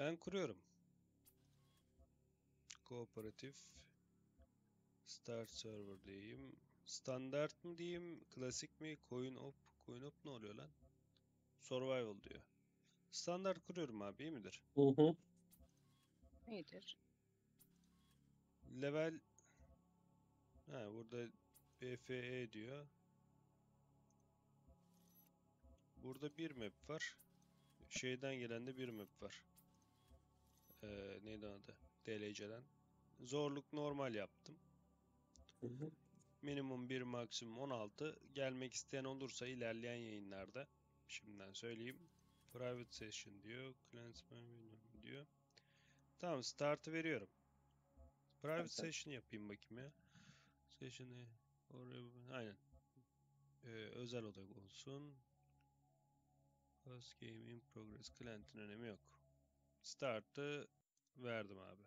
Ben kuruyorum. Kooperatif. Start server diyeyim. Standart mı diyeyim? Klasik mi? Coin op. Coin op ne oluyor lan? Survival diyor. Standart kuruyorum abi iyi midir? Hı hı. İyidir. Level ha burada BFE diyor. Burada bir map var. Şeyden gelen de bir map var. Ee, neydi onun adı? DLC'den. Zorluk normal yaptım. Hı hı. Minimum 1 maksimum 16. Gelmek isteyen olursa ilerleyen yayınlarda şimdiden söyleyeyim. Private session diyor. Client bilmem diyor. Tamam start'ı veriyorum. Private Tamam. session yapayım bakayım ya. Session'ı oraya aynen. Ee, özel oda olsun. Host game in progress. Client'in önemi yok. Start'ı verdim abi.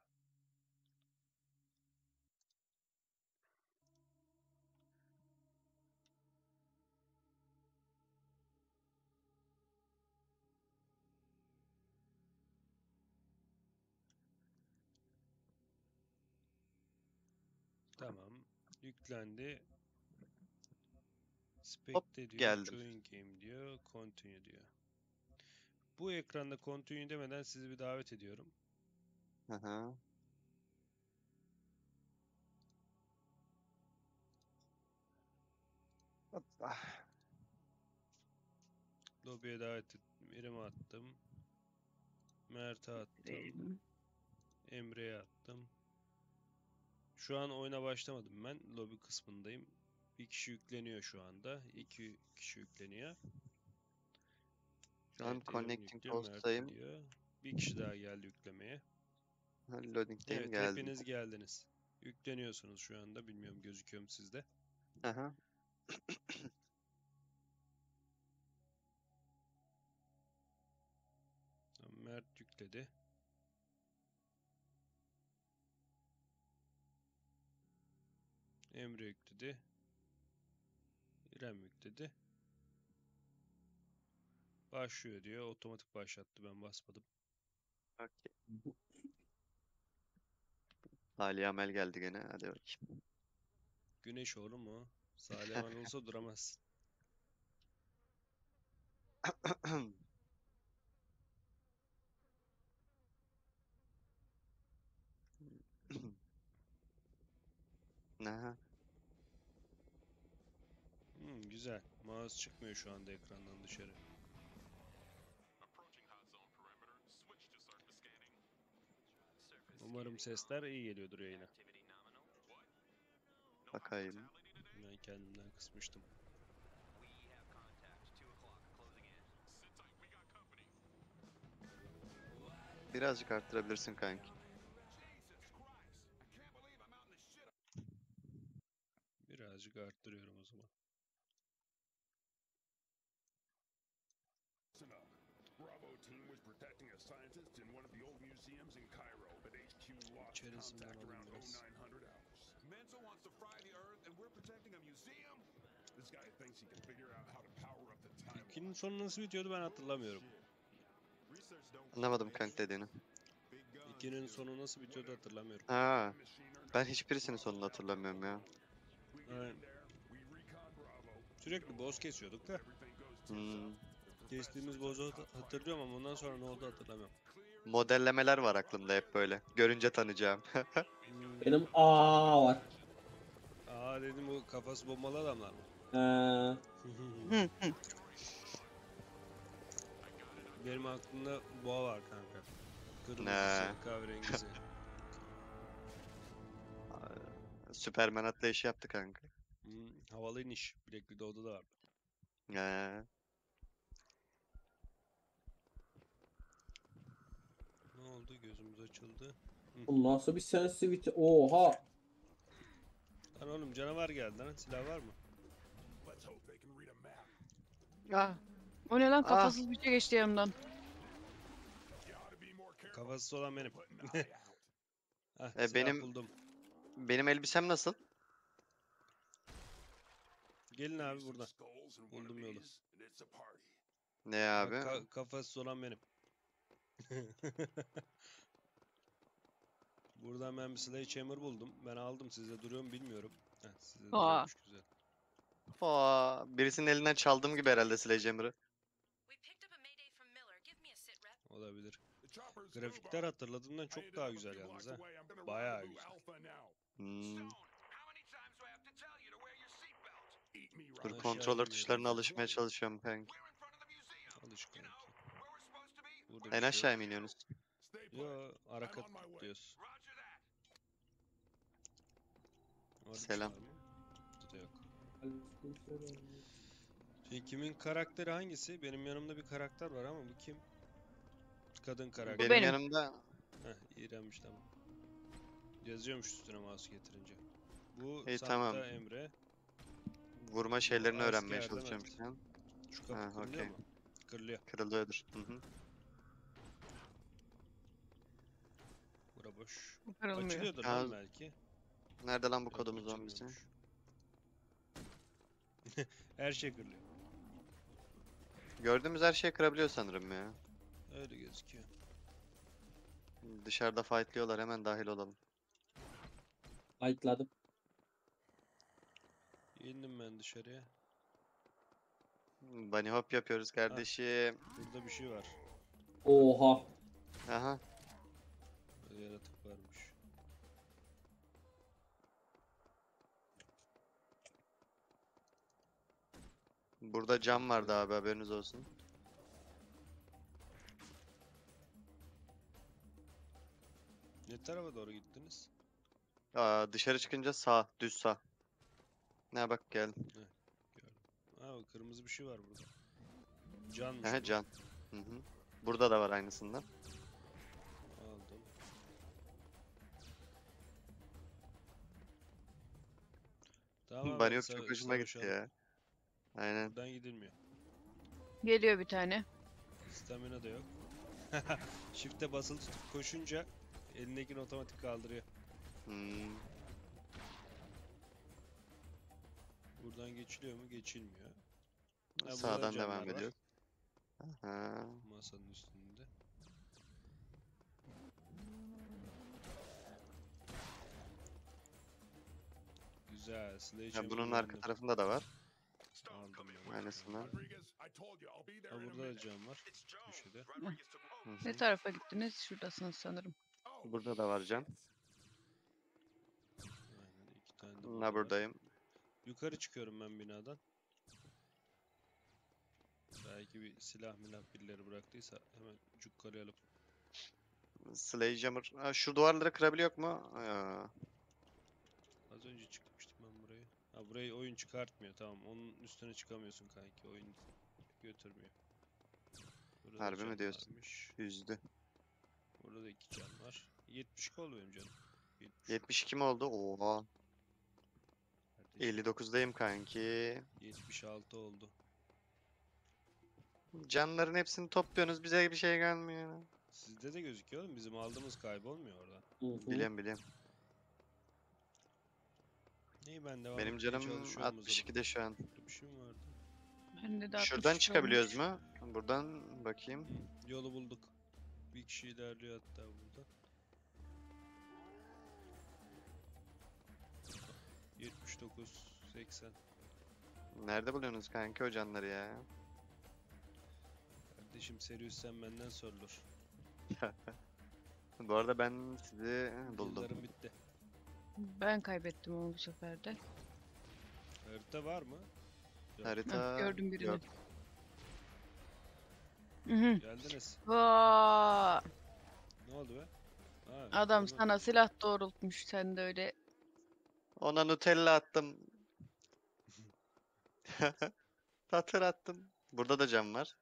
Tamam. Yüklendi. Spec'te diyor. geldim. Join game diyor. Continue diyor. Bu ekranda continue demeden sizi bir davet ediyorum. Hı hı. Hoppa. Lobby'ye davet ettim. İrem'e attım. Mert'e attım. Emre'ye attım. Şu an oyuna başlamadım ben. Lobby kısmındayım. Bir kişi yükleniyor şu anda. İki kişi yükleniyor. Şu an connecting geliyor. Bir kişi daha geldi yüklemeye. Ha, Loading'deyim Evet, geldim. hepiniz geldiniz. Yükleniyorsunuz şu anda. Bilmiyorum gözüküyor mu sizde? Tamam, Mert yükledi. Emre yükledi. İrem yükledi. Başlıyor diyor. Otomatik başlattı. Ben basmadım. Okey. Ali Amel geldi gene. Hadi bakayım. Güneş olur mu? Salih olsa duramaz. Aha. Hmm, güzel. Mouse çıkmıyor şu anda ekrandan dışarı. Umarım sesler iyi geliyordur yayına. Bakayım. Ben kendimden kısmıştım. Birazcık arttırabilirsin kanki. Birazcık arttırıyorum o zaman. Listen up. Bravo team was protecting a scientist in one of the old museums in Cairo, but HQ contact alayım around biraz. 0900 hours. Mensa wants to fry the Earth, and we're protecting a museum. This guy thinks he can figure out how to power up the timeline. İlkinin sonu nasıl bitiyordu ben hatırlamıyorum. Anlamadım kanka dediğini. Do. sonu nasıl bitiyordu hatırlamıyorum. Ha, ben hiçbirisinin sonunu hatırlamıyorum ya. Aynen. in there, we recon Bravo. Sürekli boss kesiyorduk da. Hmm. Kestiğimiz boss'u hat- hatırlıyorum ama ondan sonra ne oldu hatırlamıyorum. Modellemeler var aklımda hep böyle. Görünce tanıyacağım. Benim A var. Aa dedim bu kafası bombalı adamlar mı? Ee, Benim aklımda boğa var kanka. Kırmızı, Ne? kahverengisi. Superman atlayışı yaptı kanka. Hmm, havalı iniş. Black Widow'da da vardı. Ee, Ne oldu? Gözümüz açıldı. Bu nasıl bir sensitivity? Oha! Lan oğlum canavar geldi lan. Silah var mı? Ah, O ne lan kafasız bir şey geçti yanımdan. Kafasız olan benim. out. Hah, E, silah benim- buldum. benim elbisem nasıl? Gelin abi buradan. Buldum yolu. Ne abi? Ka- kafasız olan benim. Buradan ben bir Sledgehammer buldum. Ben aldım. Sizde duruyor mu bilmiyorum. Heh, sizde Aa. duruyormuş güzel. Aa, birisinin elinden çaldığım gibi herhalde Sledgehammer'ı. Olabilir. Grafikler hatırladığımdan çok daha güzel yalnız ha. Bayağı güzel. Hmm. Dur kontroller tuşlarına alışmaya çalışıyorum kanka. Alış kanki. Burada En şey aşağıya mı iniyorsunuz? Yo araka şey Selam. yok. Şimdi kimin karakteri hangisi? Benim yanımda bir karakter var ama bu kim? Kadın karakter. Benim, benim. yanımda Heh, iğrenmiş tamam. Yazıyormuş üstüne mouse getirince. Bu İyi, Santa tamam. Emre. vurma şeylerini öğrenmeye çalışıyorum şu kapı Ha, kırılıyor okey. mu? Kırılıyor. Kırılıyordur. Hı hı. Bura boş. Kırılmıyor. Açılıyordur Ya, lan belki. Nerede lan bu Yok, kodumuz zombisi? açılmıyormuş. Her şey kırılıyor. Gördüğümüz her şeyi kırabiliyor sanırım ya. Öyle gözüküyor. Dışarıda fightlıyorlar hemen dahil olalım. Ayıkladım. İndim ben dışarıya. Bunny hop yapıyoruz kardeşim. Burada bir şey var. Oha. Aha. Yaratık varmış. Burada cam vardı abi haberiniz olsun. Ne tarafa doğru gittiniz? Aa, dışarı çıkınca sağ, düz sağ. Ne bak. Ha o kırmızı bir şey var burada. Canmış Aha bu. can. Hı hı. Burada da var aynısından. Tamam sa- çok hoşuma gitti ya. Aynen. Buradan gidilmiyor. Geliyor bir tane. Stamina da yok. Shift'e basılı tutup koşunca elindekini otomatik kaldırıyor. Hmm. Buradan geçiliyor mu? Geçilmiyor. burada Sağdan camlar devam var. ediyoruz. Aha. Masanın üstünde. Güzel. Ya Sledgehammer'ı bunun arka tarafında da var. Aynısından. Ha burada da cam var. Köşede. Ne tarafa gittiniz? Şuradasınız sanırım. Oh, Burada da var cam. Aynen iki tane de burada var. buradayım. Yukarı çıkıyorum ben binadan. Belki bir silah milah birileri bıraktıysa hemen cukkalayalım. Sledgehammer. Ha, şu duvarları kırabiliyor mu? Aa, Az önce burayı. Ha burayı oyun çıkartmıyor tamam. Onun üstüne çıkamıyorsun kanki. Oyun götürmüyor. Burada da Harbi mi diyorsun? varmış. yüzdü. Burada da iki can var. 72 oldu benim canım. 70. 72 mi oldu? Oha. Kardeşim, 59'dayım kanki. 76 oldu. Canların hepsini topluyorsunuz bize bir şey gelmiyor. Sizde de gözüküyor oğlum. Bizim aldığımız kaybolmuyor orada. Biliyorum biliyorum. Neyi ben devam Benim etmeye canım çalışıyorum o zaman. 62'de şu an. Bir şey mi vardı? Bende de Şuradan 63 çıkabiliyoruz mu? Buradan bakayım. Yolu bulduk. Bir kişi ilerliyor hatta burada. 79, 80. Nerede buluyorsunuz kanki o canları ya? Kardeşim Serius sen benden sorulur. Bu arada ben sizi buldum. Yıllarım bitti. Ben kaybettim onu bu sefer de. Harita var mı? Yok. Harita gördüm birini. yok. Hı hı. Geldiniz. Vaa! Ne oldu be? Ha, Adam onu- sana silah doğrultmuş. Sen de öyle Ona Nutella attım. Tatır attım. Burada da cam var.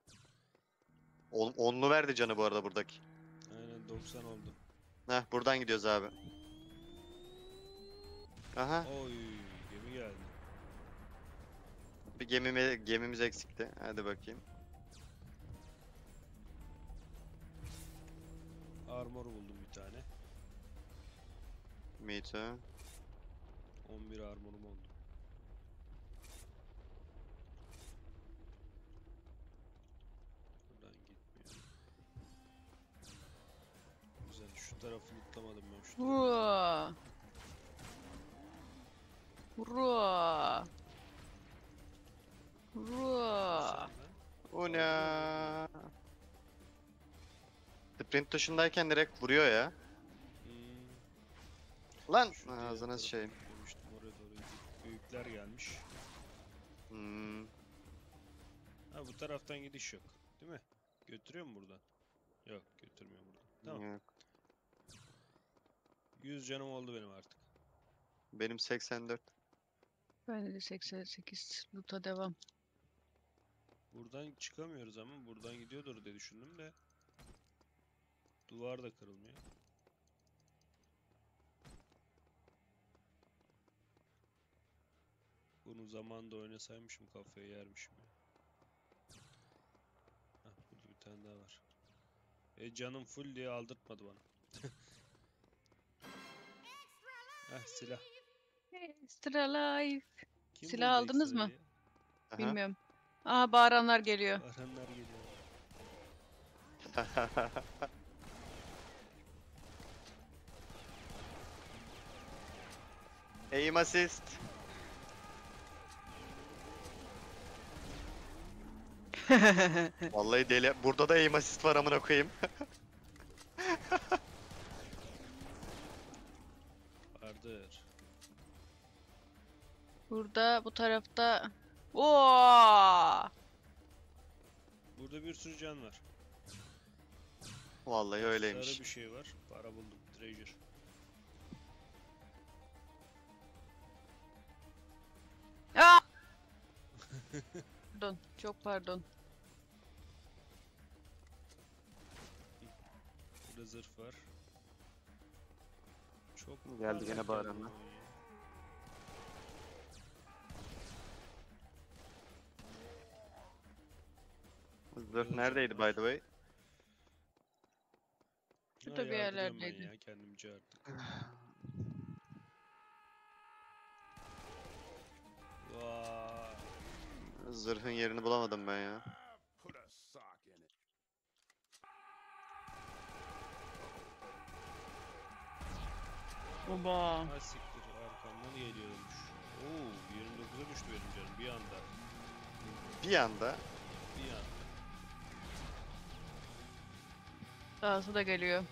On, onlu verdi canı bu arada buradaki. Aynen 90 oldu. Heh buradan gidiyoruz abi. Aha Oy gemi geldi. bir gemime, gemimiz eksikti. Hadi bakayım. Armor buldum bir tane. Me too. 11 armorum oldu. Buradan gitmiyor. tarafı lootlamadım ben şu tarafı. Hurra. Hurra. Ne? Sprint tuşundayken direkt vuruyor ya. Hmm, Lan şu ağzına. Demiştim oraya doğru büyükler gelmiş. Hmm. Ha bu taraftan gidiş yok. Değil mi? Götürüyor mu buradan? Yok götürmüyor buradan. Tamam. Yok. 100 canım oldu benim artık. Benim 84. De 88. Loot'a devam. Buradan çıkamıyoruz ama buradan gidiyordur diye düşündüm de. Duvar da kırılmıyor. Bunu zamanda oynasaymışım kafayı yermişim ya. Hah burada bir tane daha var. E canım full diye aldırtmadı bana. Heh silah. Extra life. Kim Silah buldu aldınız mı? ekstrayı? Aha. Bilmiyorum. Aha bağıranlar geliyor. Aranlar geliyor. Aim assist. Vallahi deli. Burada da aim assist var amına koyayım. Vardır. Burada bu tarafta. Oo! Burada bir sürü can var. Vallahi öyleymiş. Sarı bir şey var. Para buldum. Treasure. Aa! pardon. Çok pardon. Burada zırh var. Çok Geldi gene bağıranlar. Zırh neredeydi by the way? Şurada bir yerlerdeydi. ya kendimce artık. Vay. Zırhın yerini bulamadım ben ya. Baba. Ha siktir arkamdan geliyormuş. Oo 29'a düştü benim canım bir anda. Bir anda Bir anda. Dahası da geliyor.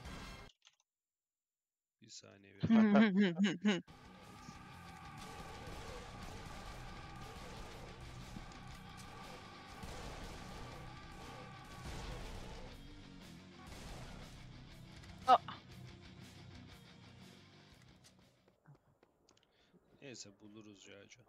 Bir saniye bir. Neyse buluruz ya can.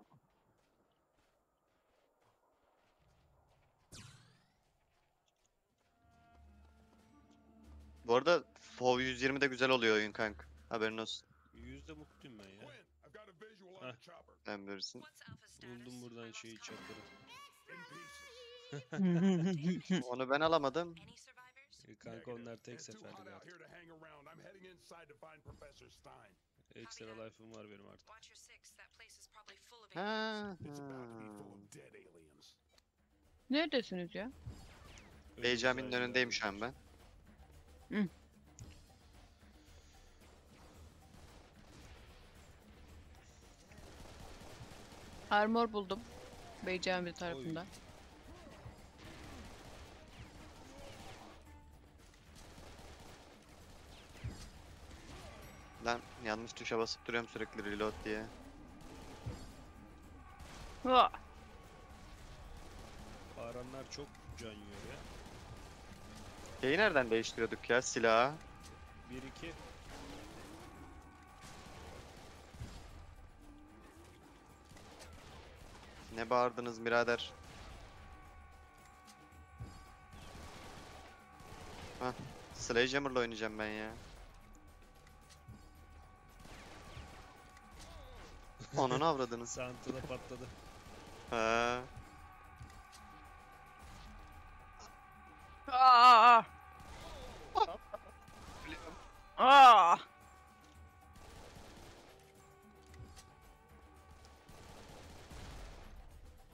Bu arada FOV 120 de güzel oluyor oyun kanka. Haberin olsun. Yüzde mutluyum ben ya. Chopper. Sen bilirsin. Buldum buradan şeyi çakırı. Onu ben alamadım. E, kanka onlar tek out artık. Ekstra life'ım var benim artık. Ha. Neredesiniz ya? Önümüzde önündeyim şu an ayrılar. Ben. Armor buldum. Beyceğim tarafında. Lan yanlış tuşa basıp duruyorum sürekli reload diye. Bağıranlar çok can yiyor ya. Şeyi nereden değiştiriyorduk ya silahı? 1-2. Ne bağırdınız birader? Hah. Sledgehammer'la oynayacağım ben ya. Onun avradınız. Santa'da patladı. Ha. Aa! Aa!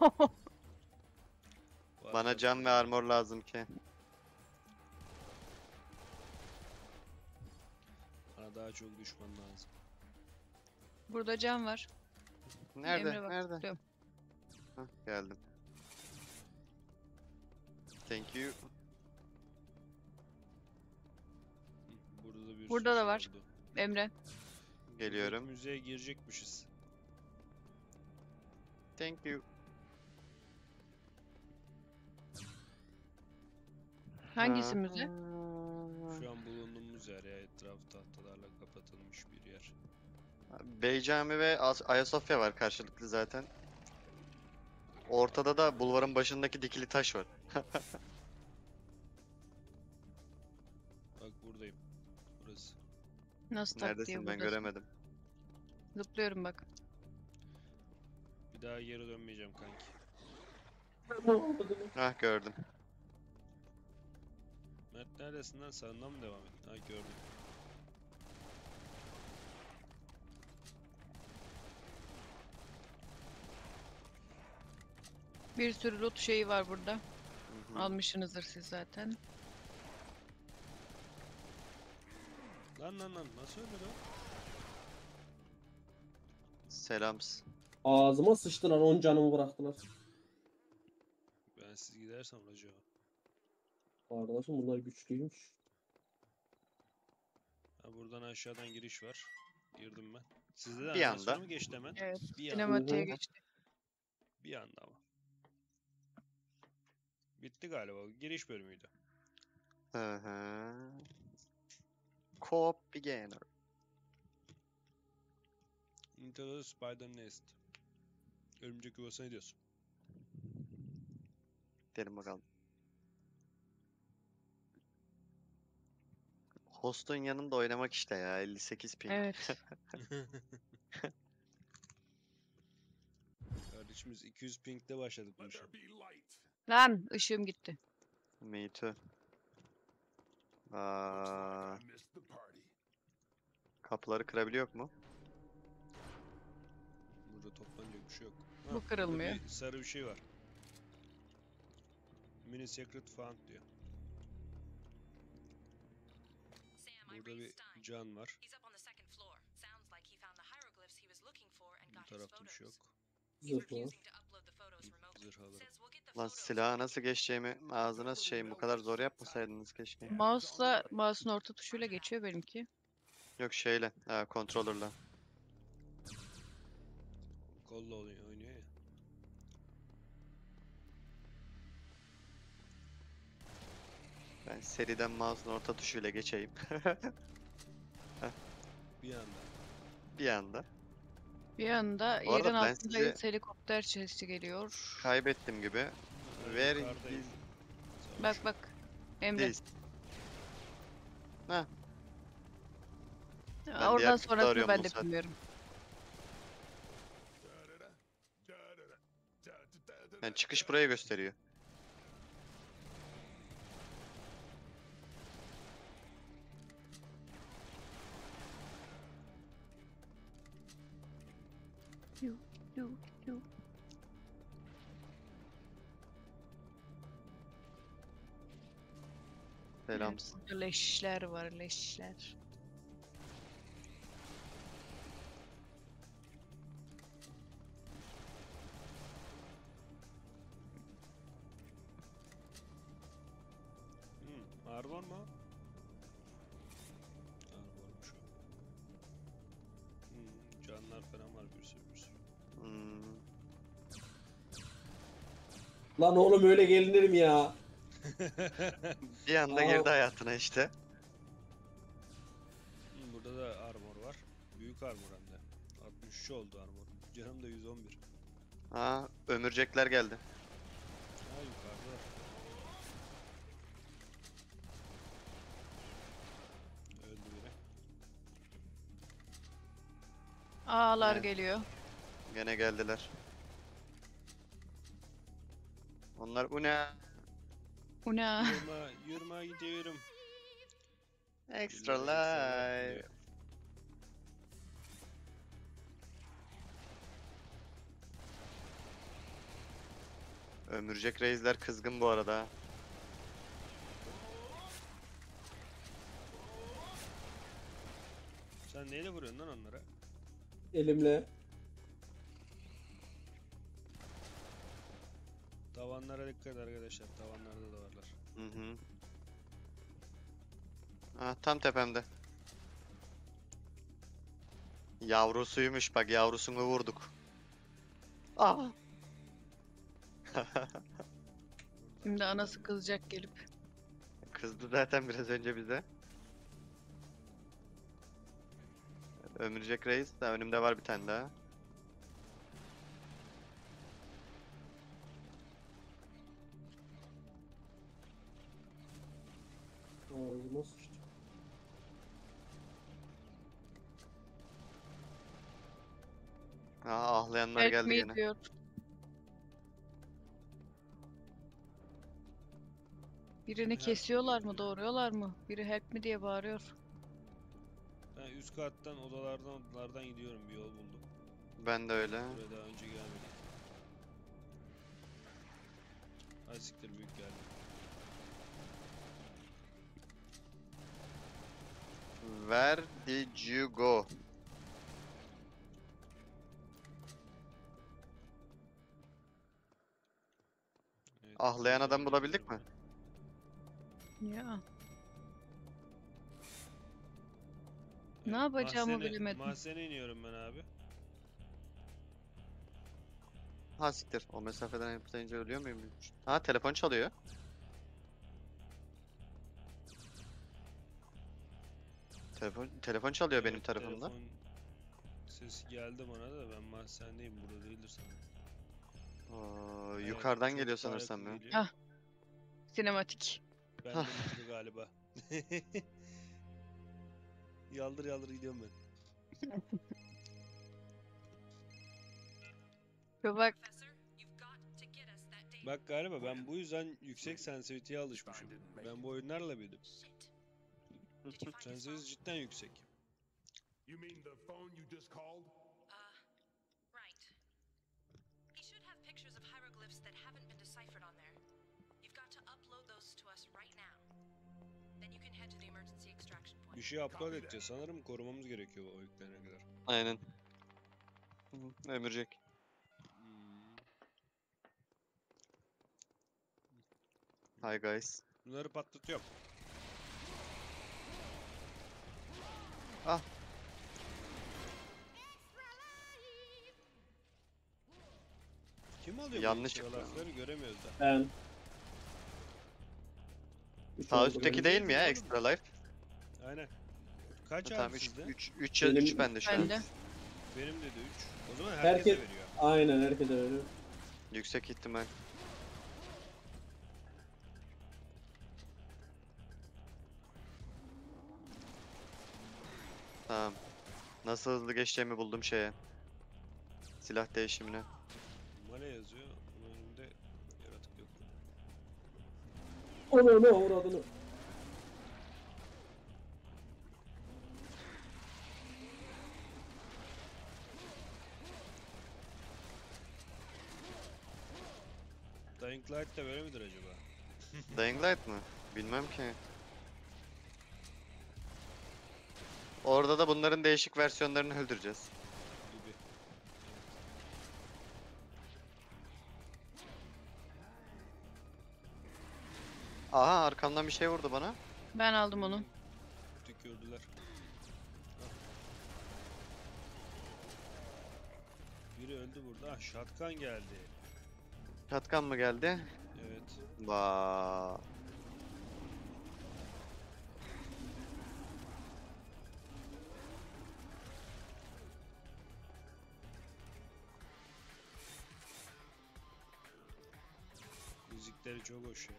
Bana can ve armor lazım ki. Bana daha çok düşman lazım. Burada can var. Nerede? Emre bak Nerede? tutuyorum. Hah, geldim. Thank you. Hı, Burada da bir Burada sürü da var. oldu. Emre. Geliyorum. Müzeye girecekmişiz. Thank you. Hangisi Ha. müze? Şu an bulunduğumuz yer ya etrafı tahtalarla kapatılmış bir yer. Bey Cami ve As- Ayasofya var karşılıklı zaten. Ortada da bulvarın başındaki dikili taş var. Nasıl tak diye Neredesin ben buradasın. göremedim. Zıplıyorum bak. Bir daha geri dönmeyeceğim kanki. Ah gördüm. Mert neredesin lan? Sağından mı devam et? Ha gördüm. Bir sürü loot şeyi var burada. Hı hı. Almışsınızdır siz zaten. Lan lan lan nasıl öldü lan? Selams. Ağzıma sıçtılar 10 canımı bıraktılar. Ben siz gidersem acaba. Kardeşim bunlar güçlüymüş. Ha buradan aşağıdan giriş var. Girdim ben. Sizde de Bir animasyonu anda. mu geçti hemen? Evet. Bir anda. Sinematiğe geçti. Bir anda ama. Bitti galiba. Giriş bölümüydü. Hı hı. Co-op beginner. Into the Spider Nest. Örümcek yuvasına gidiyorsun. Derim bakalım. Host'un yanında oynamak işte ya 58 ping. Evet. Kardeşimiz 200 ping'de başladık bu işe. Lan ışığım gitti. Me too. Aa, kapıları kırabiliyor mu? Burada toplanacak bir şey yok. Bu burada kırılmıyor. bir sarı bir şey var. Mini Secret Found diyor. Burada bir can var. Bu tarafta bir şey yok. Zırh var. Refusing to upload the photos remotely. Zırh alırım. Says we'll get the Lan silahı nasıl geçeceğimi ağzına şeyim bu kadar zor yapmasaydınız keşke. Mouse'la mouse'un orta tuşuyla geçiyor benimki. Yok şeyle, ha, controller'la. Kolla oynuyor, oynuyor ya. Ben seriden mouse'un orta tuşuyla geçeyim. Bir anda. bir anda. Bir anda Bu arada yerin ben altında helikopter sesi geliyor. Kaybettim gibi. Yukarıdayım. is Bak bak. Emre. this? Aa, diğer Oradan kıta sonrasını arıyorum ben bu de saat. bilmiyorum. Yani çıkış buraya gösteriyor. Yu, yu. Selam. Evet, burada leşler var leşler. Hmm, mu? Armormuş Lan oğlum öyle gelinir mi ya? Bir anda Aa. girdi hayatına işte. Hmm, burada da armor var. Büyük armor hem de. 63 oldu armor. Canım da 111. Aa, ömürcekler geldi. Ha yukarıda. Öldü biri. Ağlar Evet. geliyor. Gene geldiler. Onlar una Una. Yürüme, yürüme gidiyorum. extra life. Ömürcek reisler kızgın bu arada. Sen neyle vuruyorsun lan onlara? Elimle. Tavanlara dikkat arkadaşlar. Tavanlarda da varlar. Hı hı. Ah tam tepemde. Yavrusuymuş bak yavrusunu vurduk. Aa. Şimdi anası kızacak gelip. Kızdı zaten biraz önce bize. Ömürcek Reis de önümde var bir tane daha. Ağzıma sıçtı. Aa ağlayanlar Help geldi me yine. diyor. Birini kesiyorlar mı, doğuruyorlar mı? Biri help me diye bağırıyor. Ben üst kattan odalardan odalardan gidiyorum. Bir yol buldum. Ben de öyle. Buraya daha önce gelmedik. Ay siktir büyük geldi. Where did you go? Evet, Ahlayan adam bulabildik mi? Ya. Ne yapacağımı mahzene- bilemedim. Mahzene iniyorum ben abi. Ha siktir. O mesafeden yapınca ölüyor muyum? Ha telefon çalıyor. Telefon telefon çalıyor benim tarafımda. telefon Sesi geldi bana da ben mahzeneyim burada değildir sanırım. Oo, yukarıdan çok geliyor sanırsam ya. geliyor. Hah. Sinematik. Benden ötürü galiba. yaldır yaldır gidiyorum ben. Bak. Bak galiba ben bu yüzden yüksek sensitivity'ye alışmışım. Ben bu oyunlarla büyüdüm. Sensitivity cidden yüksek. You mean the phone you just called? Uh, right. He should have pictures of hieroglyphs that haven't been deciphered on there. You've got to upload those to us right now. Then you can head to the emergency extraction Bir point. şey upload edeceğiz. Sanırım korumamız gerekiyor o yüklene kadar. Aynen. Ömürcek. Hmm. Hi guys. Bunları patlatıyorum. Ah. Kim alıyor Yanlış bu lafları göremiyoruz da. Ben. Üç Sağ oldu üstteki değil mi ya. Extra Life? Aynen. Kaç Tamam abi 3 sizde? 3 3 Benim 3 bende şu an. bende. Benim de 3. O zaman herkese Herkes- veriyor. Aynen herkese veriyor. Yüksek ihtimal. Nasıl hızlı geçeceğimi buldum şeye. Silah değişimine. Male yazıyor. Ama önümde yaratık yok. Onu onu uğradığını. Dying Light de böyle midir acaba? Dying Light mı? Bilmem ki. Orada da bunların değişik versiyonlarını öldüreceğiz. Gibi. Aha arkamdan bir şey vurdu bana. Ben aldım onu. Tükürdüler. Biri öldü burada. Ah shotgun geldi. Çatkan mı geldi? Evet. Vaa. Müzikleri çok hoş ya.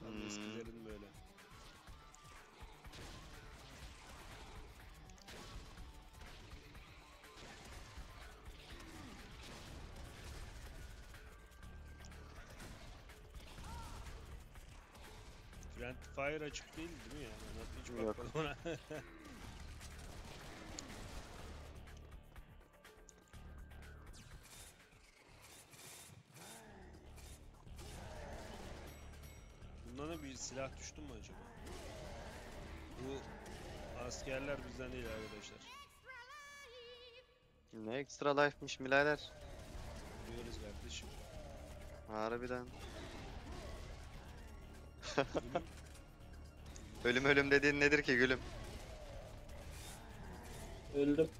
Tam Hmm. eskilerin böyle. Friend Fire açık değil değil mi ya? Ben hiç Yok. bakmadım ona. Da bir silah düştü mü acaba? Bu Askerler bizden değil arkadaşlar. Ne extra life'miş milader. Duyuyoruz kardeşim. Harbiden. Ölüm ölüm dediğin nedir ki gülüm? Öldüm.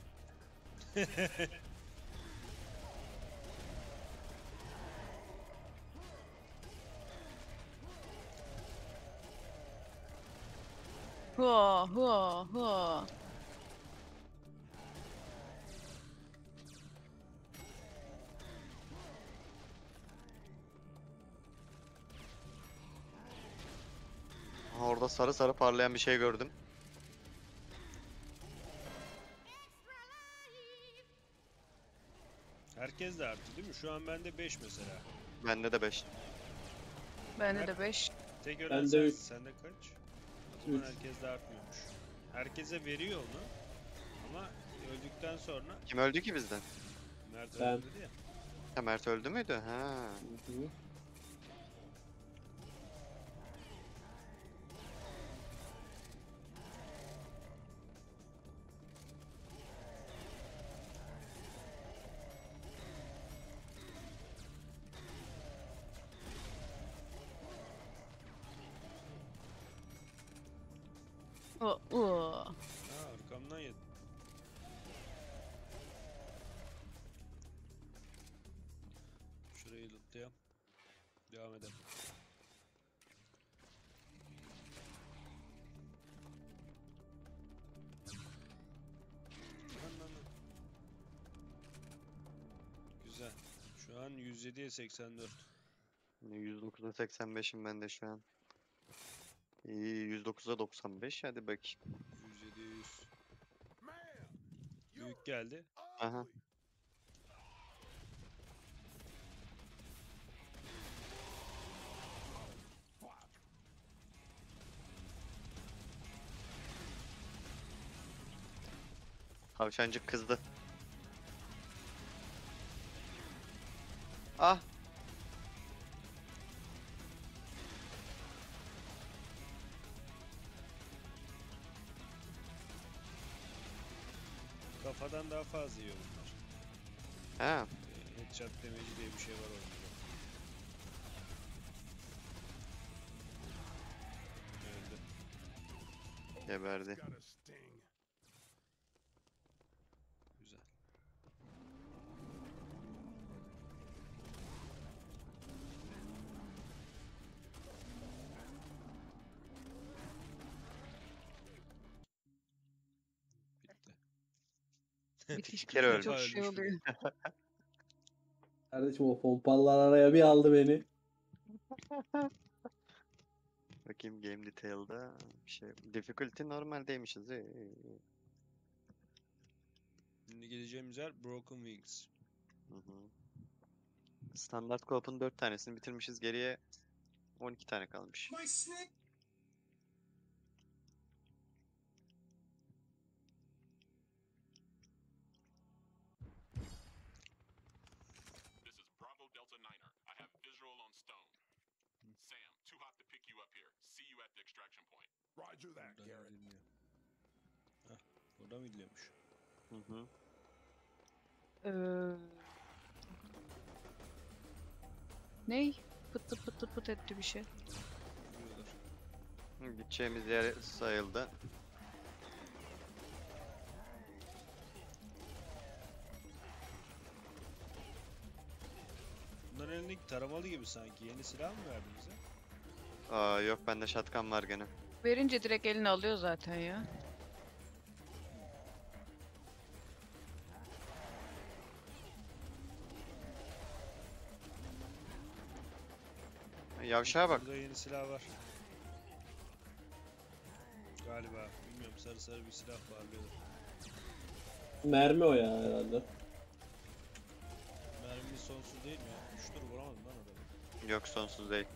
Hua hua. Aha, orada sarı sarı parlayan bir şey gördüm. Herkes de arttı değil mi? Şu an bende 5 mesela. Bende de 5. Bende de 5. Tek ölen Bende sensin. üç. Sende kaç? Zaman Üç. herkes de artmıyormuş. Herkese veriyor onu. Ama öldükten sonra Kim öldü ki bizden? Mert Ben. öldü ya. Ha Mert öldü müydü? Ha. Hı hı. Şu an 107'ye 84. 109'a 85'im ben de şu an. İyi 109'a 95 hadi bakayım. 107'ye 100. Man, you're Büyük geldi. Aha. Tavşancık kızdı. Ah Kafadan daha fazla yiyor bunlar. ha Ee, Headshot damage diye bir şey var orada. Geberdi. Müthiş kere öldü. Çok şey Ölmüş. oluyor. Kardeşim o pompalılar araya bir aldı beni. Bakayım game detail'da bir şey. Difficulty normaldeymişiz. iyi. Şimdi gideceğimiz yer Broken Wings. Hı hı. Standart co-op'un 4 tanesini bitirmişiz. Geriye 12 tane kalmış. This pick you up here. See you at the extraction point. Roger that, Buradan Garrett. gidilmiyor. Hah, burada mı gidiliyormuş? Hı hı. Ee... Ney? Pıt pıt pıt etti bir şey. Gidiyorlar. Gideceğimiz yer sayıldı. Bunların elindeki taramalı gibi sanki. Yeni silah mı verdi bize? Aa yok bende shotgun var gene. Verince direkt eline alıyor zaten ya. Yavşağa bak. Burada yeni silah var. Galiba. Bilmiyorum sarı sarı bir silah parlıyor. Mermi o ya herhalde. Mermi sonsuz değil mi ya? Şudur vuramadım lan adamı. Yok sonsuz değil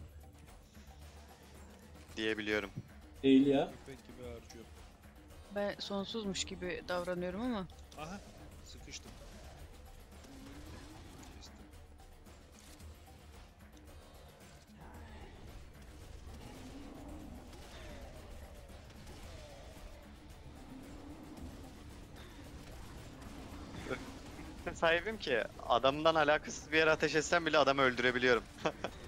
diyebiliyorum. Değil ya. Gibi. Ben sonsuzmuş gibi davranıyorum ama. Aha sıkıştım. Sahibim ki adamdan alakasız bir yere ateş etsem bile adamı öldürebiliyorum.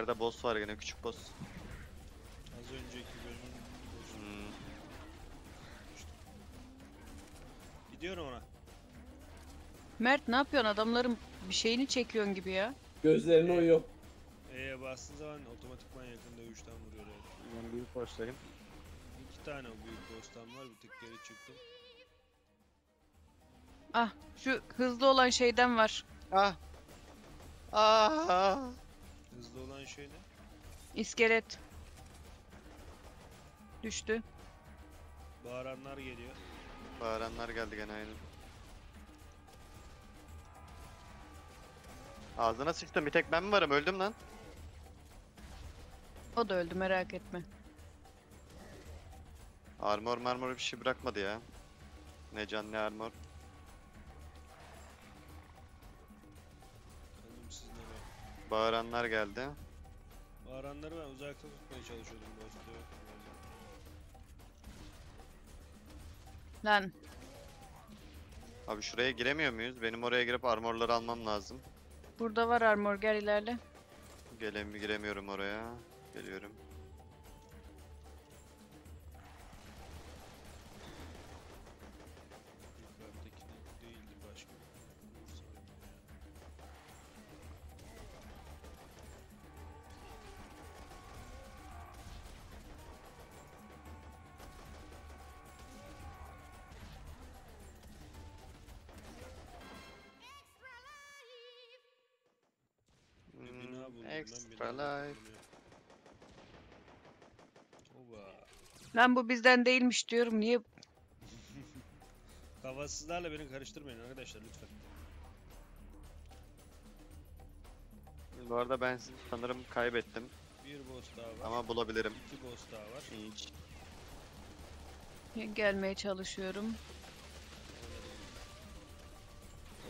İleride boss var yine küçük boss. Az önceki bölümün boss'u. Hmm. Gidiyorum ona. Mert ne yapıyorsun? Adamların bir şeyini çekiyorsun gibi ya. Gözlerini uyuyor. E'ye bastığın zaman otomatikman yakın dövüşten vuruyor. evet. Ben büyük boss'tayım. İki tane büyük boss'tan var. Bir tık geri çıktım. Ah şu hızlı olan şeyden var. Ah! Ah! Hızlı olan şey ne? İskelet. Düştü. Bağıranlar geliyor. Bağıranlar geldi gene aynı. Ağzına sıçtım bir tek ben mi varım öldüm lan. O da öldü merak etme. Armor marmor bir şey bırakmadı ya. Ne can ne armor. Bağıranlar geldi. Bağıranları ben uzakta tutmaya çalışıyordum boss'ta yok. Lan Abi şuraya giremiyor muyuz? Benim oraya girip armorları almam lazım. burada var armor gel ilerle. Gelem giremiyorum oraya. Geliyorum. Buldum ben extra life. Oba. Lan bu bizden değilmiş diyorum. Niye? Kafasızlarla beni karıştırmayın arkadaşlar lütfen. Bu arada ben sizi sanırım kaybettim. Bir boss daha var. Ama bulabilirim. İki boss daha var. Hiç. Gelmeye çalışıyorum.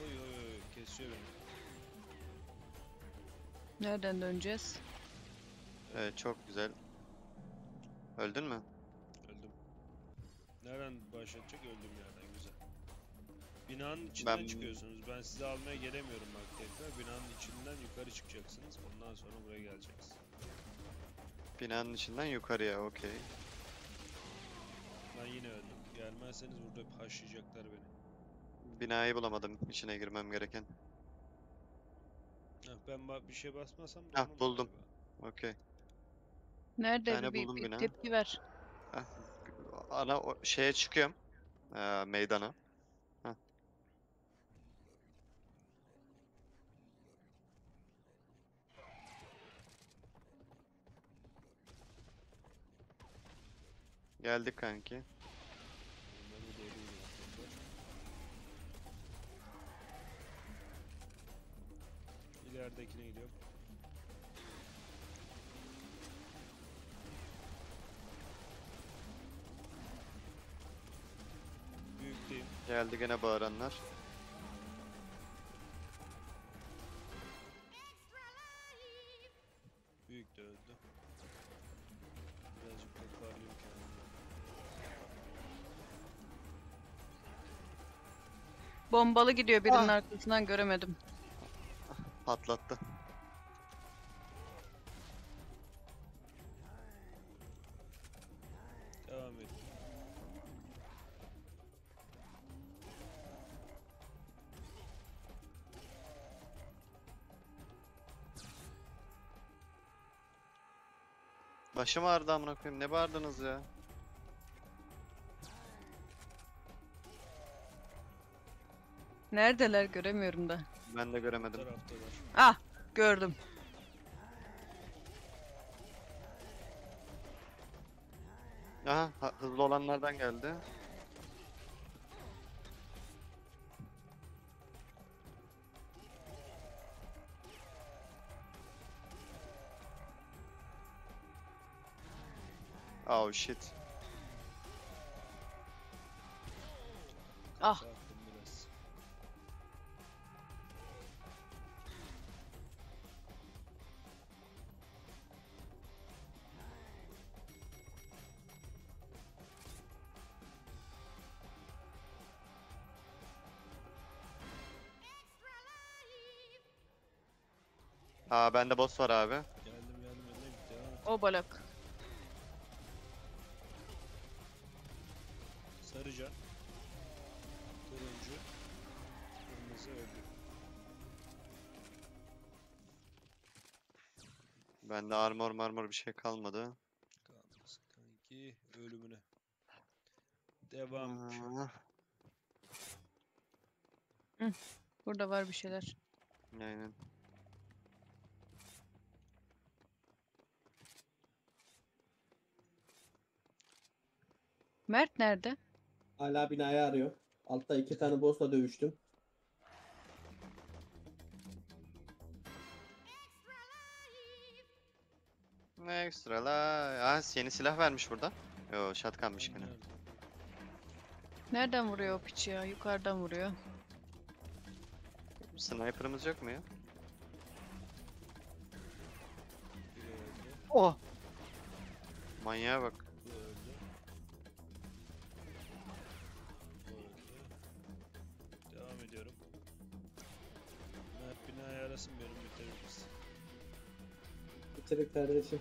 Oy oy oy kesiyor beni. Nereden döneceğiz? Evet çok güzel. Öldün mü? Öldüm. Nereden başlatacak öldüm yerden güzel. Binanın içinden Ben- çıkıyorsunuz. Ben sizi almaya gelemiyorum bak tekrar. Binanın içinden yukarı çıkacaksınız. Ondan sonra buraya geleceksiniz. Binanın içinden yukarıya okey. Ben yine öldüm. Gelmezseniz burada haşlayacaklar beni. Binayı bulamadım içine girmem gereken. Heh, ben ba- bir şey basmasam Hah, tamam buldum. galiba. Okey. Nerede tane bir, buldum bir bina. tepki ver. Ana o- şeye çıkıyorum. Ee, meydana. Heh. Geldik kanki. İleridekine gidiyorum. Büyükteyim. Geldi gene bağıranlar. Büyük de öldü. Birazcık toparlayayım kendimi. Bombalı gidiyor birinin Ah. arkasından göremedim. Patlattı. Devam et. Başım ağrıdı amına koyayım. Ne bağırdınız ya? Neredeler göremiyorum da. Ben de göremedim. Ah gördüm. Aha ha- hızlı olanlardan geldi. Oh shit. Ah. Aa bende boss var abi. Geldim geldim önüne git devam et. O balık. Sarıca. Turuncu. Kırmızı öldü. Bende armor marmor bir şey kalmadı. Kalmasın kanki ölümüne. Devam. Aa, Burada var bir şeyler. Aynen. Mert nerede? Hala binayı arıyor. Altta iki tane boss'la dövüştüm. Ekstra la? Aa yeni silah vermiş burada. Yo shotgunmış gene. Nerede? Nereden vuruyor o piç ya? Yukarıdan vuruyor. Sniper'ımız yok mu ya? Oh! Manyağa bak. Bitirik kardeşim.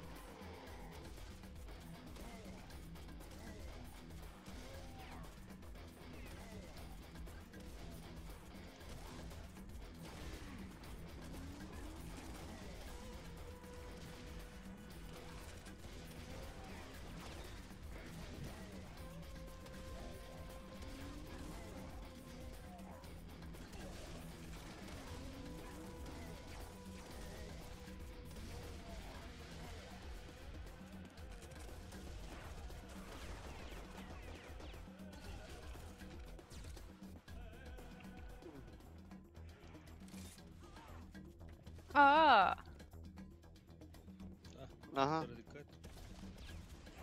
Aha. Dikkat.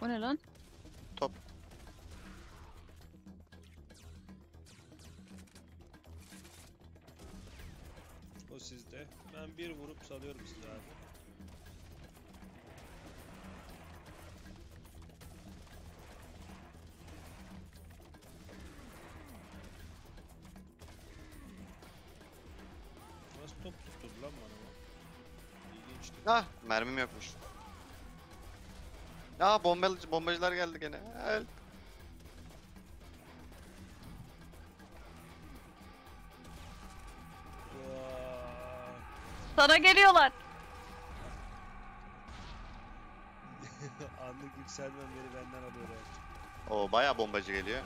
o ne lan? Top. O sizde. Ben bir vurup salıyorum sizi abi. Nasıl top tutturdu lan bana? İlginçti. Ah mermim yokmuş. Aa bombacı, bombacılar geldi gene. Help. Sana geliyorlar. Anlık yükselmem beni benden alıyorlar. Oo bayağı bombacı geliyor.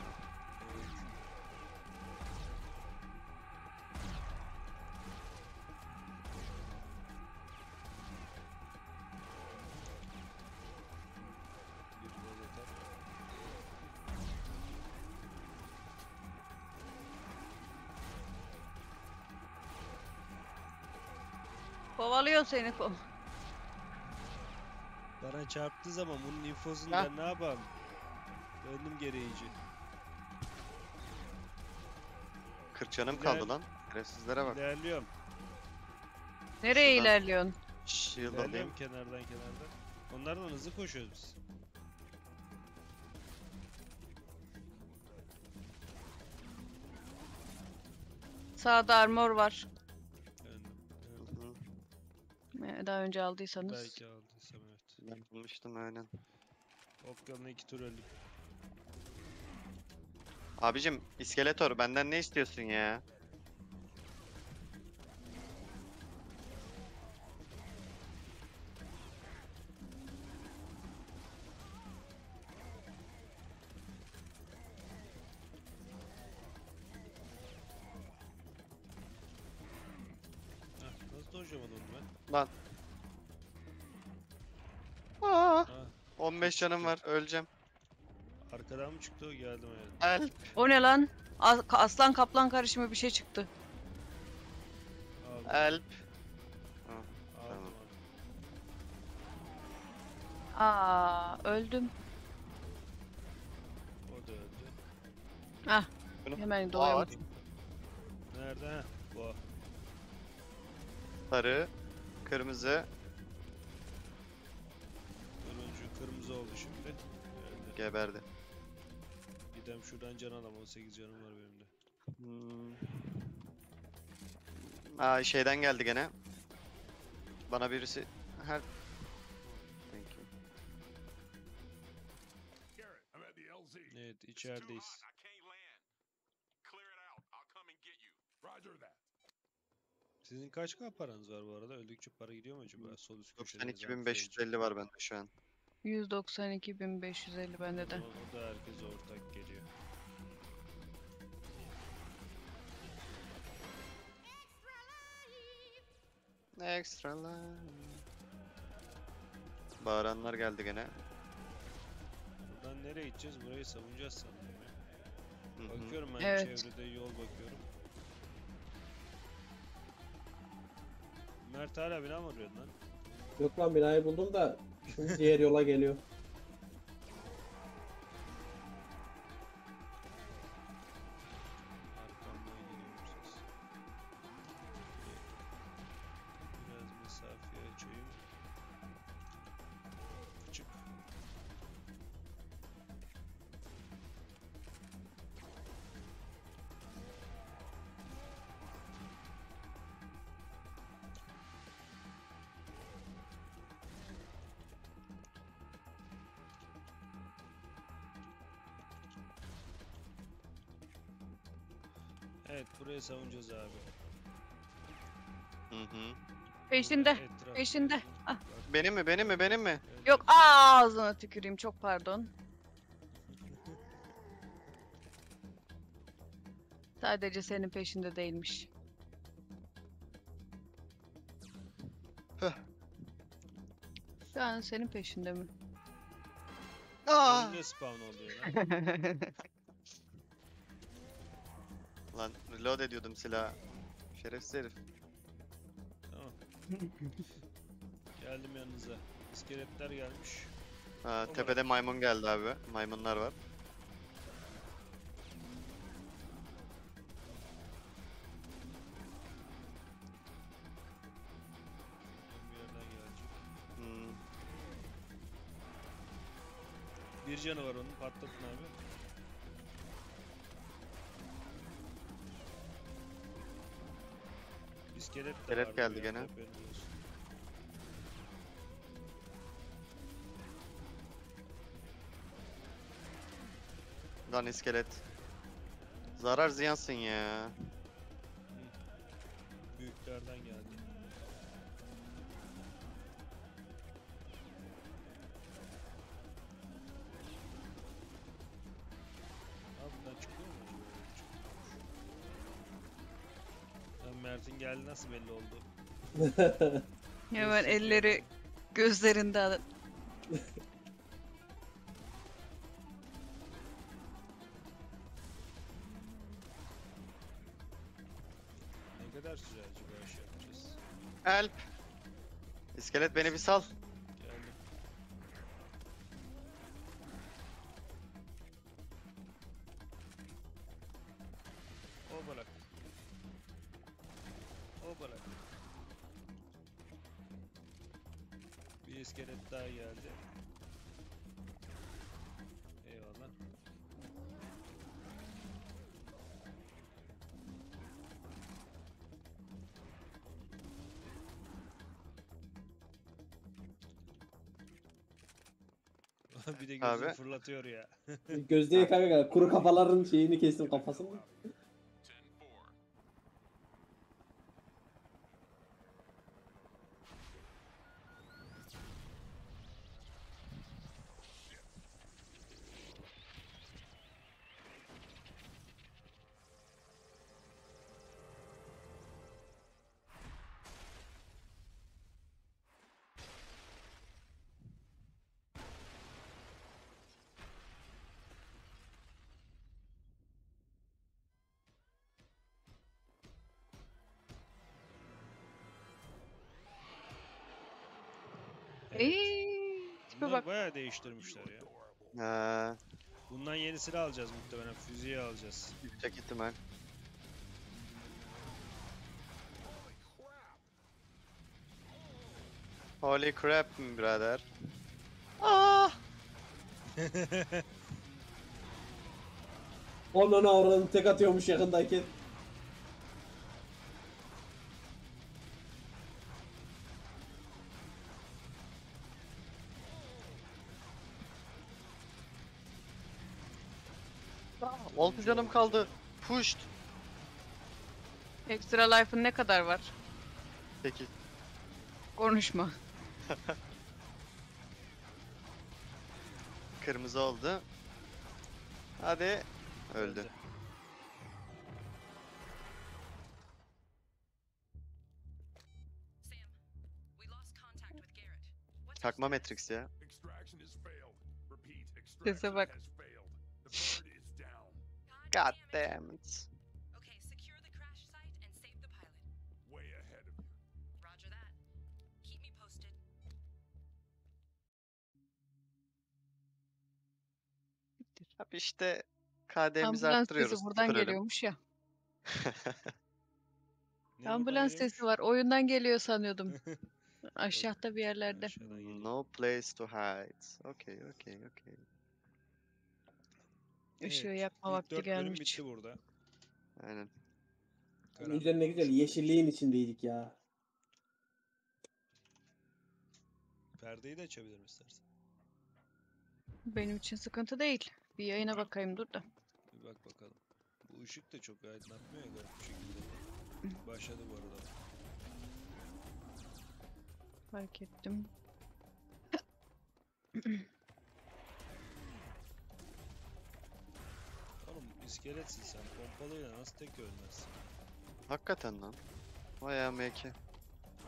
Kovalıyor seni kov. Bana çarptığı zaman bunun infosunu ben ne yapayım? Döndüm geri iyice. 40 canım Güzel. kaldı lan. Şerefsizlere bak. İlerliyorum. Nereye Şuradan. ilerliyorsun? Shield alayım. İlerliyorum kenardan kenardan. Onlardan hızlı koşuyoruz biz. Sağda armor var. Daha önce aldıysanız. Belki aldıysam evet. Ben bulmuştum aynen. Okyan'la iki tur öldüm. Abicim iskeletor benden ne istiyorsun ya? 15 canım var öleceğim. arkadan mı çıktı o geldim evet. Help. O ne lan? As- aslan kaplan karışımı bir şey çıktı. Aldım. Help. aldım, tamam. aldım. Aa, öldüm. O da öldü. Ah, Bu Şunu Hemen doyamadım. Nerede? Heh, bu. sarı, kırmızı, geberdi. Gidem şuradan can alam 18 canım var benim de. Hmm. Aa şeyden geldi gene. Bana birisi her Thank you. Evet içerideyiz. Sizin kaç k paranız var bu arada? Öldükçe para gidiyor mu acaba? Sol üst köşede 92.550 var bende şu an. 192.550 bende de. O, o da herkes ortak geliyor. Extra life. Bağıranlar geldi gene. Buradan nereye gideceğiz? Burayı savunacağız sanırım ya. Hı hı. Bakıyorum ben Evet. çevrede yol bakıyorum. Mert hala bina mı arıyorsun lan? Yok lan binayı buldum da diğer yola geliyor. Burayı savunacağız abi. Hı hı. Peşinde. Etraf- peşinde. Ah. Benim mi benim mi benim mi? evet. Yok ağzına tüküreyim çok pardon. Sadece senin peşinde değilmiş. Heh. Şu an senin peşinde mi? Aa! Önünde spawn oluyor lan. Lan reload ediyordum silahı. Şerefsiz herif. Tamam. Geldim yanınıza. İskeletler gelmiş. Ha, tepede maymun geldi abi. Maymunlar var. Bir yerden gelecek. Hmm. Bir canı var onun. Patlatın abi. İskelet de İskelet vardı geldi bir gene. yerde, haberiniz olsun. Lan iskelet. Zarar ziyansın ya. Nasıl belli oldu? Hemen elleri gözlerinde Ne kadar süre acaba şey yapacağız? Help. İskelet beni bir sal. İskelet daha geldi. Eyvallah. bir de gözünü Abi. fırlatıyor ya. Gözlüğe kanka kuru kafaların şeyini kestim kafasını. Bak. bayağı değiştirmişler ya. Ha, Bundan yenisini alacağız muhtemelen. Füzeyi alacağız. Yüksek ihtimal. Holy crap mi birader? Ah! Ondan avradını tek atıyormuş yakındayken. Altı canım kaldı. Pushed. Extra life'ın ne kadar var? Peki. Konuşma. Kırmızı oldu. Hadi. Öldü. Takma Matrix ya. Sese bak. God damn it. Okay, secure the crash site and save the pilot. Way ahead of you. Roger that. Keep me posted. Abi işte KD'mizi Ambulans arttırıyoruz. sesi buradan ölüm. geliyormuş ya. Ambulans sesi var. Oyundan geliyor sanıyordum. Aşağıda bir yerlerde. No place to hide. Okay, okay, okay. Işığı ilk vakti dört bölüm gelmiş. bitti burada. Aynen. Ne güzel ne güzel yeşilliğin içindeydik ya. Perdeyi de açabilirim istersen. Benim için sıkıntı değil. Bir yayına bakayım dur da. Bir bak bakalım. Bu ışık da çok aydınlatmıyor ya garip bir şekilde. Başladı bu arada. Fark ettim. İskeletsin sen. Pompalıyla nasıl tek ölmezsin? Hakikaten lan. Vay AMK.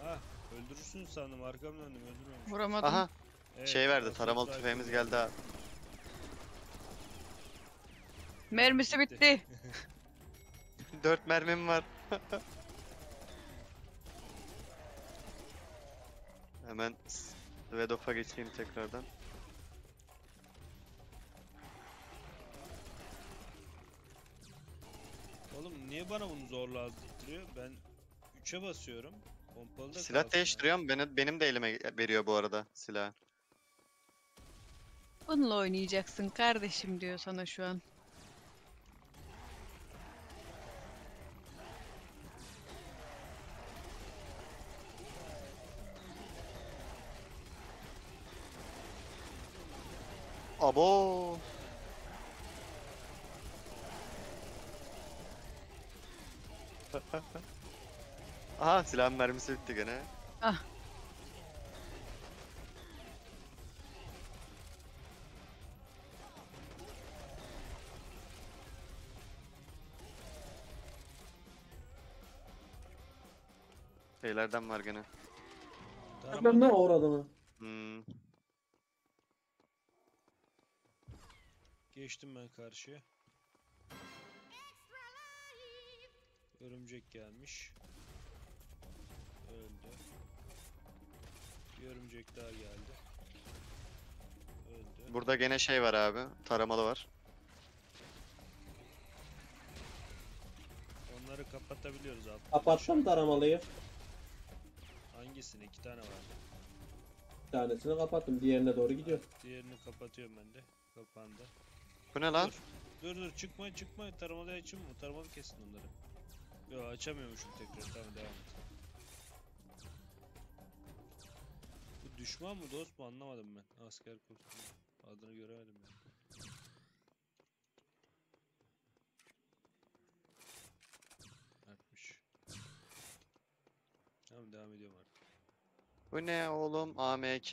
Ah öldürürsün sandım. Arkamı döndüm öldürmemiş. Vuramadım. Aha Evet, şey verdi taramalı tüfeğimiz geldi abi. Mermisi Bitti. 4 mermim var. Hemen Svedof'a geçeyim tekrardan. Bana bunu zorla azdırtıyor? Ben 3'e basıyorum. Pompalı da Silah kalsın değiştiriyorum. Benim, benim de elime veriyor bu arada silah. Bununla oynayacaksın kardeşim diyor sana şu an. Abo. Aha silahın mermisi bitti gene. Ah. Şeylerden var gene. Ben ne avradını? Hmm. Geçtim ben karşıya. Örümcek gelmiş. Öldü. Bir örümcek daha geldi. Öldü. Burada gene şey var abi. Taramalı var. Onları kapatabiliyoruz abi. Kapattım taramalıyı. Hangisini? İki tane vardı. Bir tanesini kapattım. Diğerine doğru gidiyor. Diğerini kapatıyorum ben de. Kapandı. Bu ne lan? Dur dur çıkma çıkma. Taramalı açayım mı? Taramalı kesin onları. Yo açamıyormuşum tekrar. Tamam devam et. Bu düşman mı dost mu anlamadım ben. Asker kostümü. Adını göremedim ben. Artmış. Tamam devam ediyorum artık. Bu ne oğlum? AMK.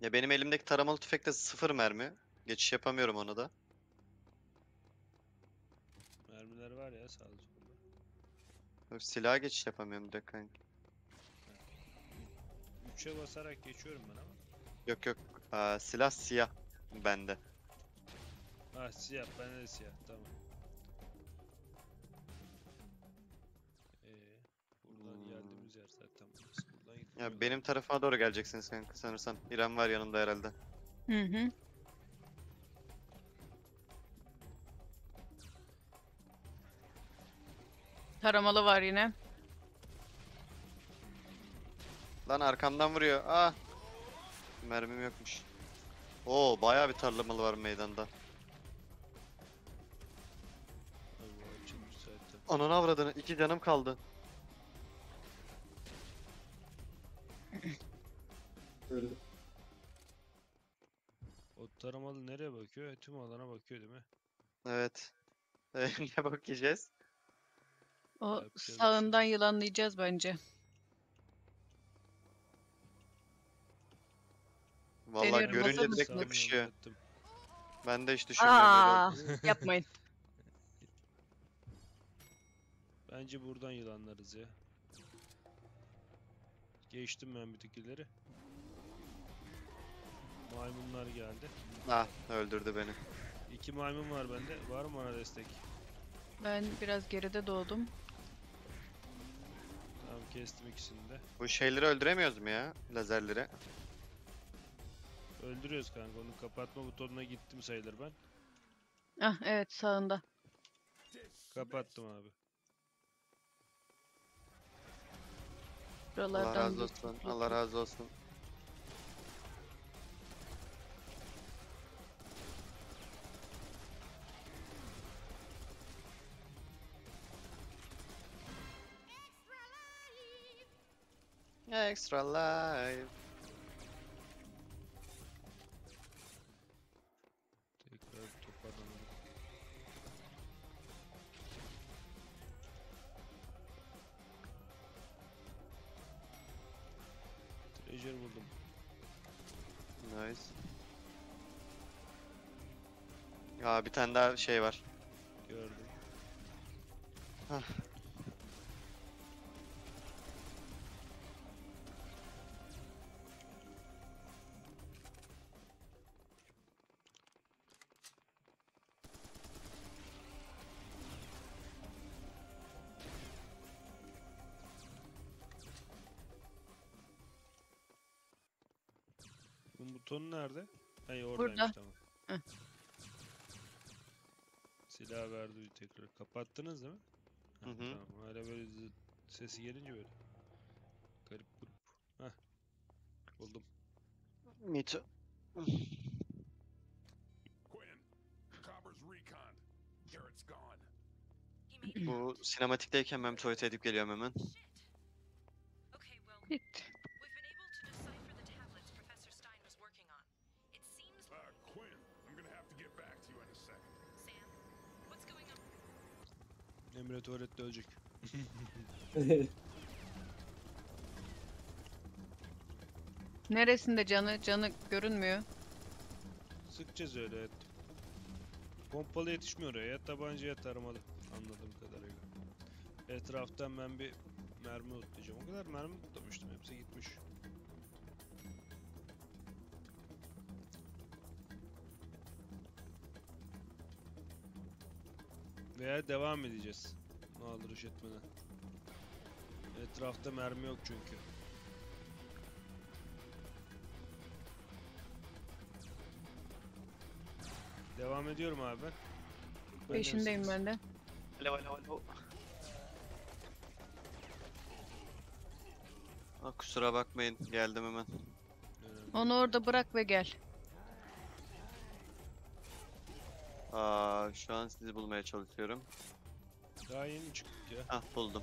Ya benim elimdeki taramalı tüfekte sıfır mermi. Geçiş yapamıyorum ona da. Mermiler var ya sağda solda. Yok, Silaha geçiş yapamıyorum bir dakika. 3'e basarak geçiyorum ben ama. Yok yok. Aa, silah siyah bende. Ha siyah, bende de siyah. Tamam. Ee, buradan Hmm. geldiğimiz yer zaten burası. Buradan gitmemiz Ya benim tarafıma doğru geleceksiniz kanka sanırsam. İrem var yanımda herhalde. Hı hı. Taramalı var yine. Lan arkamdan vuruyor. Ah. Mermim yokmuş. Oo bayağı bir tarlamalı var meydanda. Ananı avradını. iki canım kaldı. Öldü. O taramalı nereye bakıyor? E, tüm alana bakıyor değil mi? Evet. ne bak yiyeceğiz? O Yapacağız şey sağından yılanlayacağız bence. Vallahi Deniyorum, görünce hazır direkt mısın? yapışıyor. Ben de hiç düşünmüyorum öyle Aa, olduğunu. yapmayın. Bence buradan yılanlarız ya. Geçtim ben bitikileri. Maymunlar geldi. Ah öldürdü beni. İki maymun var bende. Var mı bana destek? Ben biraz geride doğdum. Kestim ikisini de. Bu şeyleri öldüremiyoruz mu ya? Lazerleri. Öldürüyoruz kanka. Onu kapatma butonuna gittim sayılır ben. Ah evet sağında. Kapattım abi. Allah Buralardan razı olsun. Allah razı olsun. Extra life. Tekrar toparlanalım. Treasure buldum. Nice. Ya bir tane daha şey var. Butonu nerede? Hayır oradaymış Burada. tamam. Silah verdi bir tekrar. Kapattınız değil mi? Hı hı. Tamam. Hala böyle sesi gelince böyle. Garip grup. Heh. Buldum. Me too. Quinn, Copper's. Garrett's gone. Bu sinematikteyken ben tuvalete edip geliyorum hemen. Shit. Emre tuvalette ölecek. Neresinde canı? Canı görünmüyor. Sıkacağız öyle evet. Pompalı yetişmiyor oraya. Ya tabanca ya taramalı. Anladığım kadarıyla. Etraftan ben bir mermi utlayacağım. O kadar mermi utlamıştım. Hepsi gitmiş. Veya devam edeceğiz. Aldırış etmeden. Etrafta mermi yok çünkü. Devam ediyorum abi ben. Peşindeyim ben de. Alo alo alo. Ah, kusura bakmayın geldim hemen. Önemli. Onu orada bırak ve gel. Aa, şu an sizi bulmaya çalışıyorum. Daha yeni çıktık ya. Ah buldum.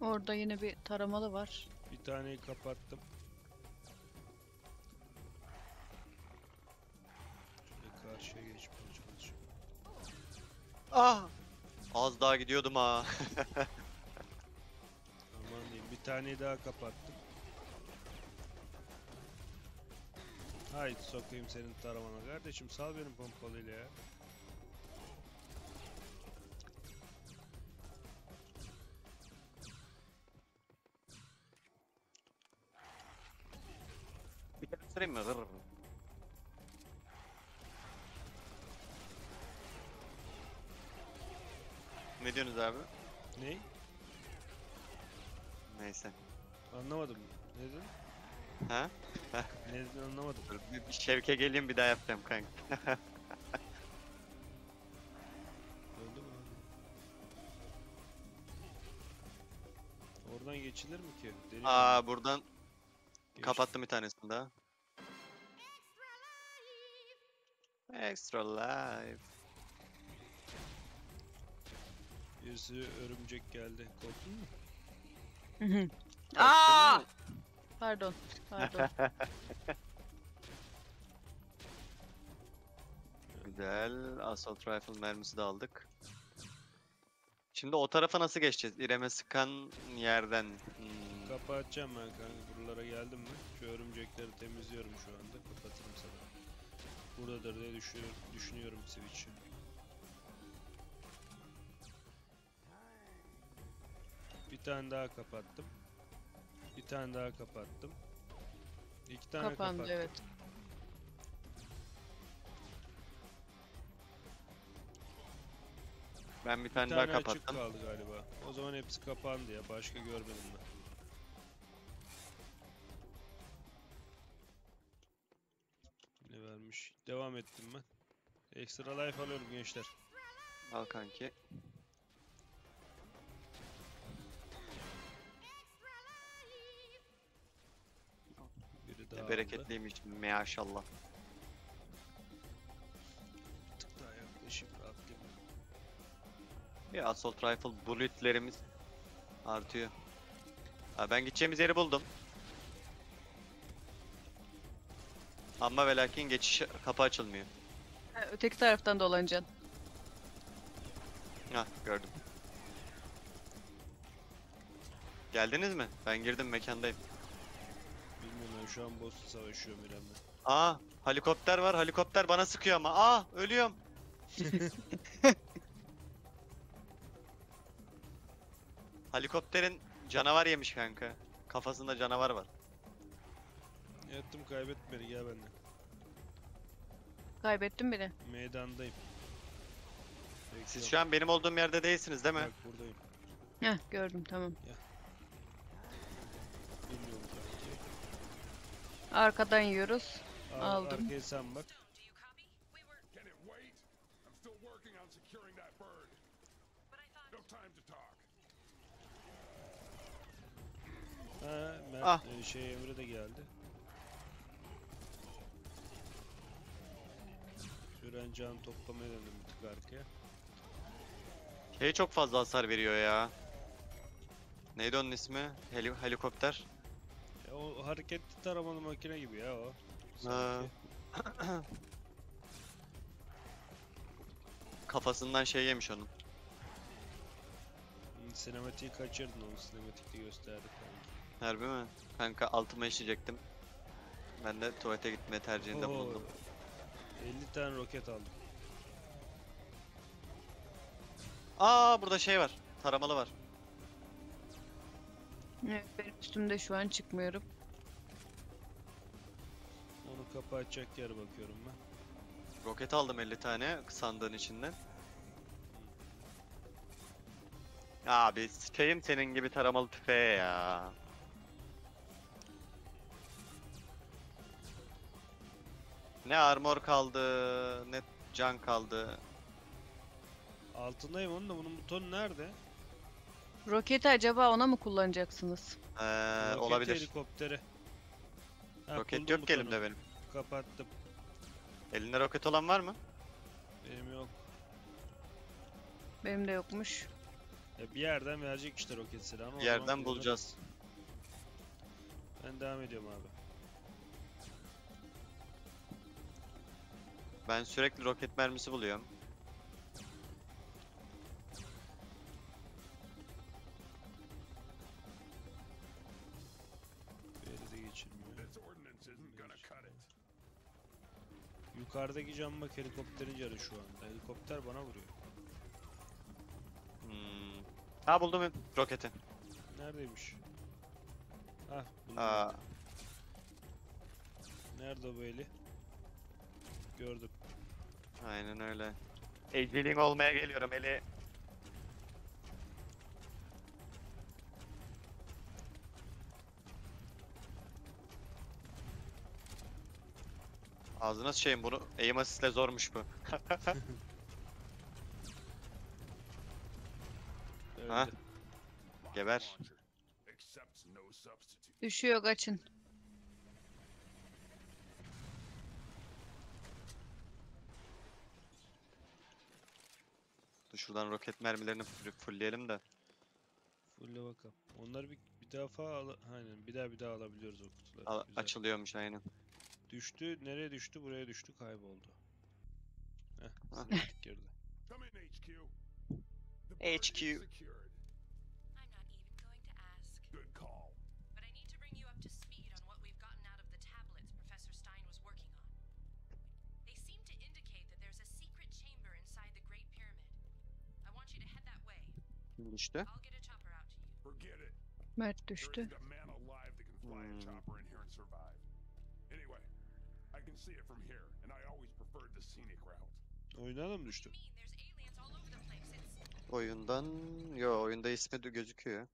Orada yine bir taramalı var. Bir taneyi kapattım. Şöyle karşıya geçmeye çalışıyorum. Ah! Az daha gidiyordum ha. Aman diyeyim. Bir taneyi daha kapattım. Haydi sokayım senin taramana. Kardeşim sal benim pompalıyla ya. Mı? Rrr. Ne diyorsunuz abi? Ney? Neyse. Anlamadım. Ne dedin? Ha? Ne dediğini anlamadım. Dur, bir- bir Şevke geleyim bir daha yapacağım kanka. Öldü mü? Oradan geçilir mi ki? Deli Aa buradan Geç. kapattım bir tanesini daha. Extra life. Birisi örümcek geldi. Korktun mu? Hı hı. Aa! Pardon. Pardon. Güzel. Assault rifle mermisi de aldık. Şimdi o tarafa nasıl geçeceğiz? İrem'e sıkan yerden. Hmm. Kapı açacağım ben kanka. Buralara geldim mi? Şu örümcekleri temizliyorum şu anda. Kapatırım sana. Buradadır diye düşünüyorum, düşünüyorum switch'i. Bir tane daha kapattım. Bir tane daha kapattım. İki tane Kapandı kapattım. evet. Ben bir Bir tane, tane daha açık kapattım. kaldı galiba. O zaman hepsi kapandı ya. Başka görmedim ben. Devam ettim ben. Extra life alıyorum gençler. Al kanki. Biri daha Ne bereketliymiş maşallah. Bir tık daha yaklaşayım rahatlayayım. Bir assault rifle bulletlerimiz artıyor. Ha, ben gideceğimiz yeri buldum. Ama ve lakin geçiş kapı açılmıyor. Ha, öteki taraftan dolanacaksın. Hah gördüm. Geldiniz mi? Ben girdim mekandayım. Bilmiyorum ben şu an boss savaşıyorum İrem'le. Aa helikopter var. Helikopter bana sıkıyor ama. Aa ölüyorum. Helikopterin canavar yemiş kanka. Kafasında canavar var. Yattım kaybetme beni gel benden. Kaybettin beni. Meydandayım. Siz şu an benim olduğum yerde değilsiniz değil mi? Bak buradayım. Heh gördüm tamam. Bilmiyorum. Arkadan yiyoruz. Ar- Aldım. Arkaya sen bak. Do you copy? We were, Can it wait? I'm still working on securing that bird. but I thought. No time to talk. Ha, Mert, Ah. e, şey Emre de geldi. Şuran can toplamaya döndüm bir tık arkaya. Şey çok fazla hasar veriyor ya. Neydi onun ismi? Heli- helikopter. E, o hareketli taramalı makine gibi ya o. Sanki. Kafasından şey yemiş onun. Hmm, Sinematiği kaçırdın onu sinematikte gösterdik kanki. Harbi mi? Kanka altıma işleyecektim. Ben de tuvalete gitme tercihinde Oo, bulundum. 50 tane roket aldım. Aa burada şey var. Taramalı var. Evet, benim üstümde şu an çıkmıyorum. Onu kapı açacak yer bakıyorum ben. Roket aldım 50 tane sandığın içinden. Abi sıçayım senin gibi taramalı tüfeğe ya. Ne armor kaldı, ne can kaldı. Altındayım onun da bunun butonu nerede? Roketi acaba ona mı kullanacaksınız? Ee, Roket olabilir. helikopteri. Ha, Roket buldum yok ki elimde butonu. benim. Kapattım. Elinde roket olan var mı? Benim yok. Benim de yokmuş. Ya bir yerden verecek işte roket silahını. Bir yerden bulacağız. Ben devam ediyorum abi. Ben sürekli roket mermisi buluyorum. Yukarıdaki cam bak helikopterin canı şu anda. Helikopter bana vuruyor. Hmm. Ha buldum roketi. Neredeymiş? Ah buldum. Aa, Nerede o böyle? Gördüm. Aynen öyle. Eceling olmaya geliyorum Eli. Ağzına sıçayım bunu. Aim assistle zormuş bu. ha? Geber. Üşüyor kaçın. Şuradan roket mermilerini fullleyelim de. Fulle bakalım. Onları bir, bir defa al aynen bir daha bir daha alabiliyoruz o kutuları. Al- Güzel. açılıyormuş aynen. Düştü. Nereye düştü? Buraya düştü. Kayboldu. Heh, ah. sinematik girdi. HQ. Kim düştü? Mert düştü. Hmm. Oyundan mı düştü? Oyundan... Yo oyunda ismi de gözüküyor.